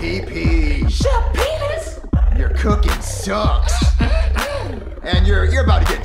PP. Your cooking sucks. and you're, you're about to get